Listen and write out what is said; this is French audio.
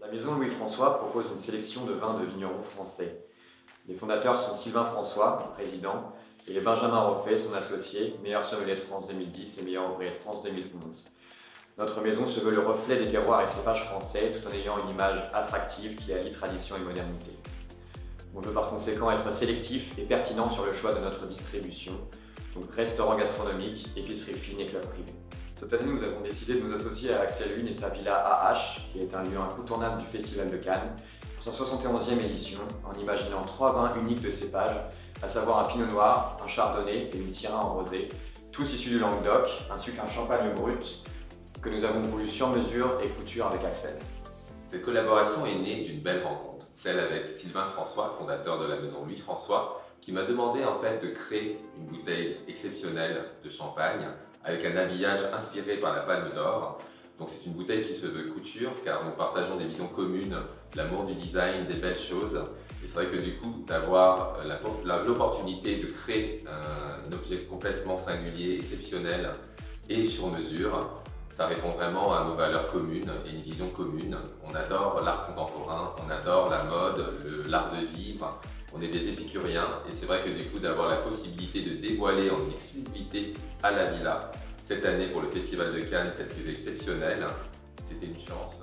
La maison Louis-François propose une sélection de vins de vignerons français. Les fondateurs sont Sylvain François, président, et Benjamin Roffet, son associé, meilleur sommelier de France 2010 et meilleur ouvrier de France 2011. Notre maison se veut le reflet des terroirs et cépages français tout en ayant une image attractive qui allie tradition et modernité. On veut par conséquent être sélectif et pertinent sur le choix de notre distribution, donc restaurant gastronomique, épicerie fine et club privé. Cette année, nous avons décidé de nous associer à Axel Lune et sa villa AH, qui est un lieu incontournable du Festival de Cannes, pour sa 71e édition, en imaginant trois vins uniques de cépage, à savoir un pinot noir, un chardonnay et une syrah en rosé, tous issus du Languedoc, ainsi qu'un champagne brut, que nous avons voulu sur mesure et couture avec Axel. Cette collaboration est née d'une belle rencontre, celle avec Sylvain François, fondateur de la maison Louis François, qui m'a demandé en fait de créer une bouteille exceptionnelle de champagne avec un habillage inspiré par la Palme d'Or. Donc c'est une bouteille qui se veut couture car nous partageons des visions communes, l'amour du design, des belles choses. Et c'est vrai que du coup d'avoir l'opportunité de créer un objet complètement singulier, exceptionnel et sur mesure, ça répond vraiment à nos valeurs communes et une vision commune. On adore l'art contemporain, on est des épicuriens et c'est vrai que du coup d'avoir la possibilité de dévoiler en exclusivité à la villa cette année pour le Festival de Cannes cette cuvée exceptionnelle, c'était une chance.